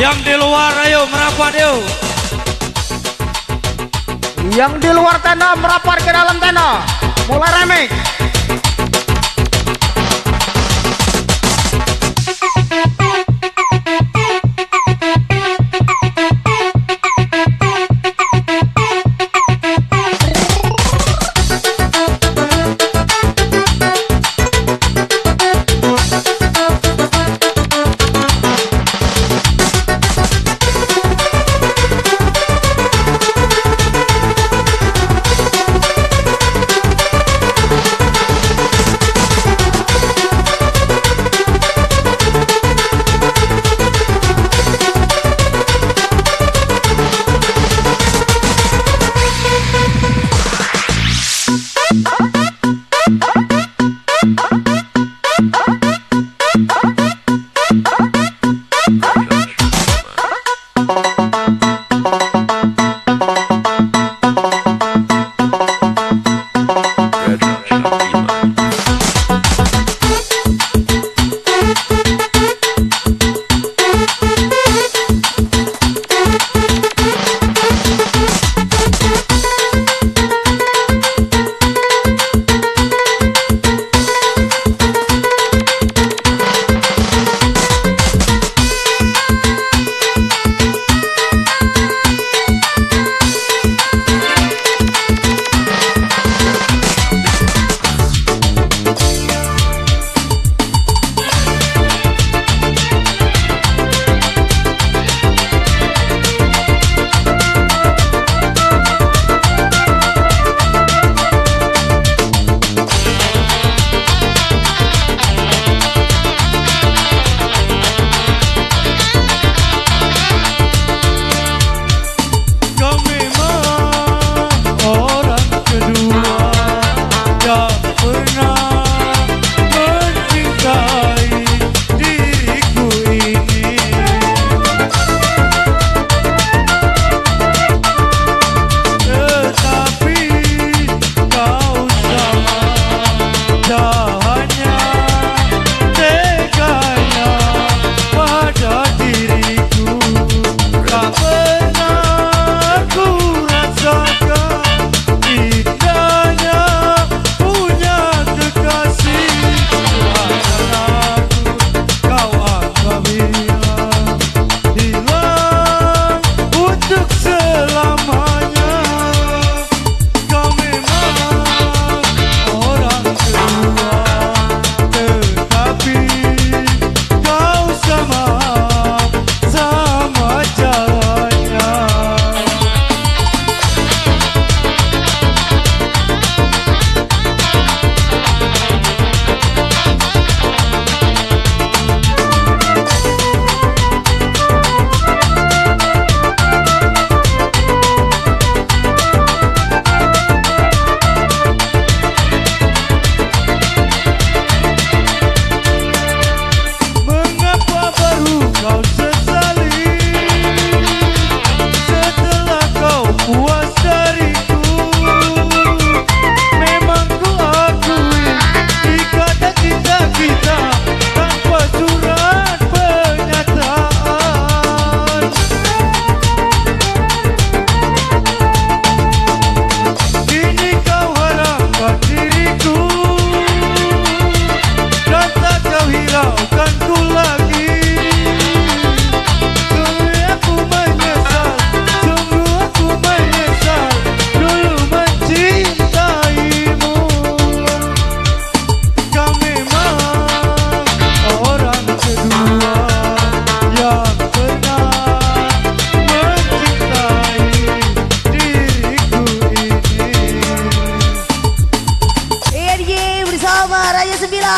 Yang di luar ayo merapat yuk. Yang di luar tenda merapat ke dalam tenda. Mulai remix.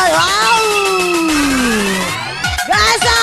Ai, au! Gaza!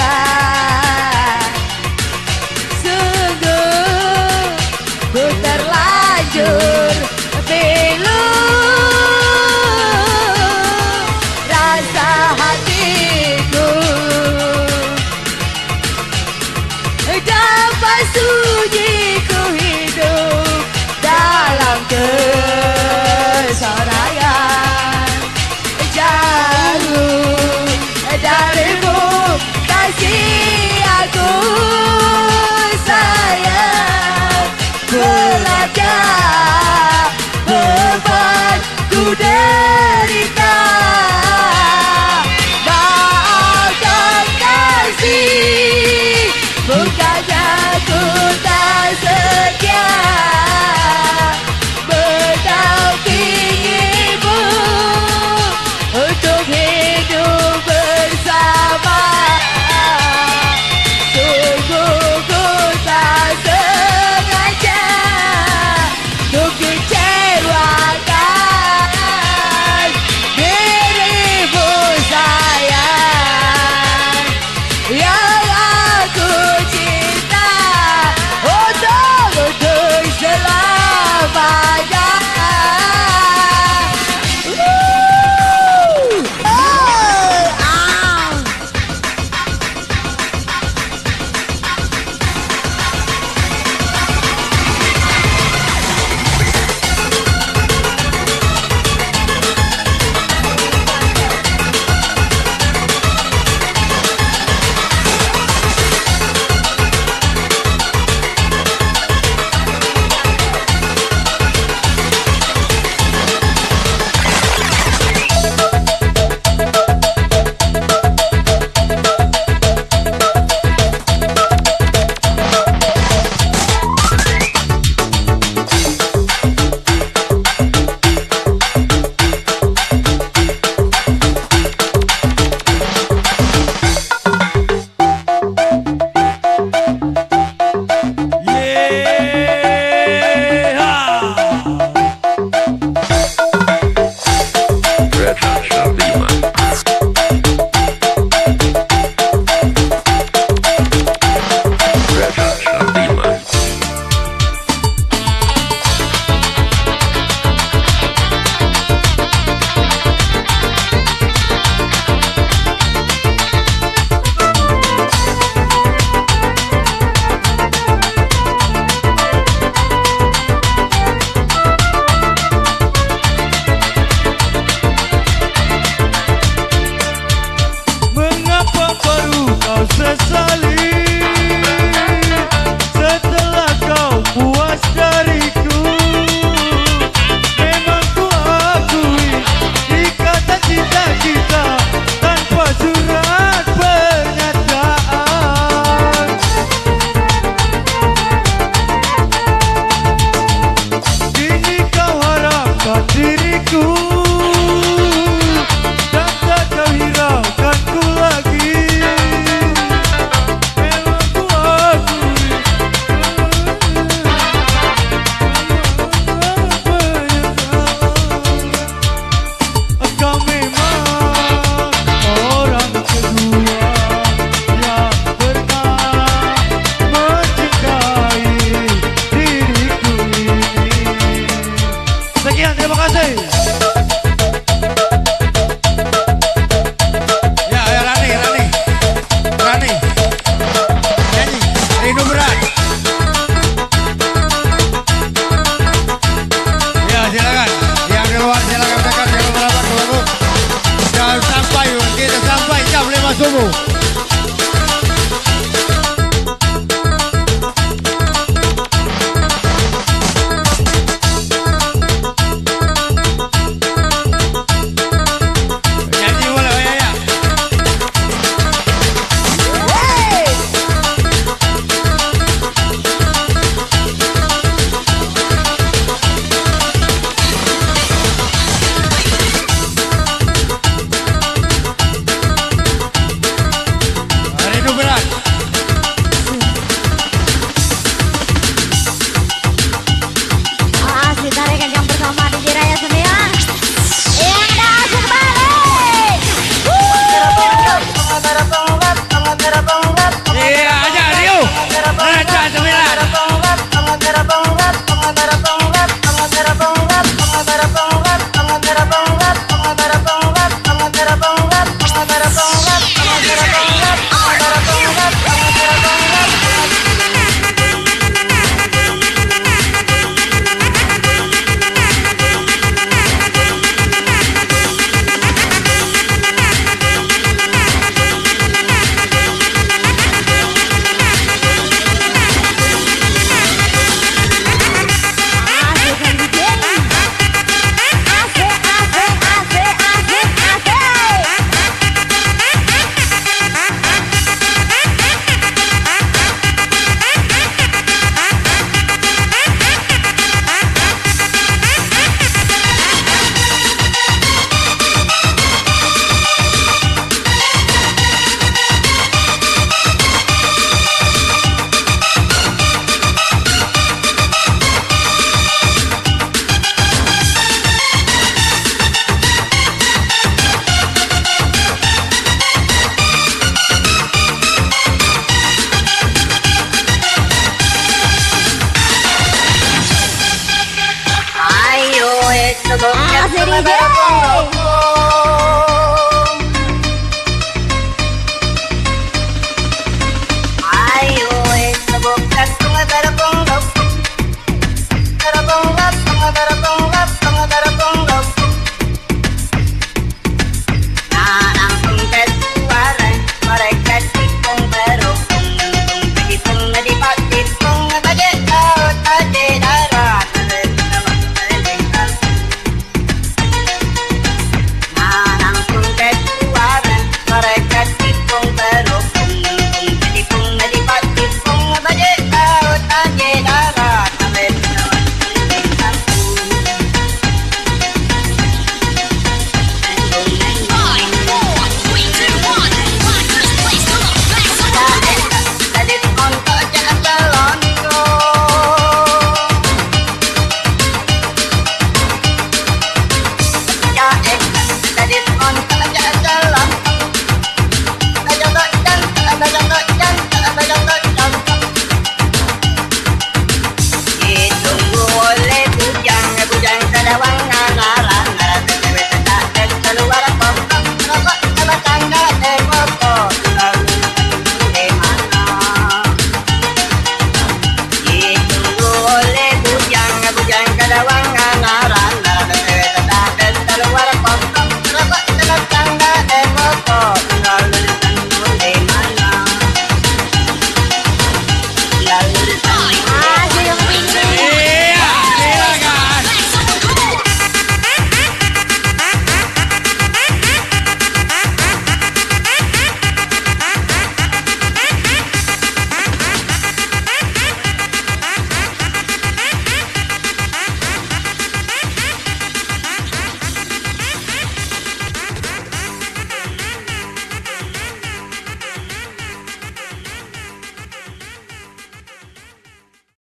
Kosovo. Azeri Jai!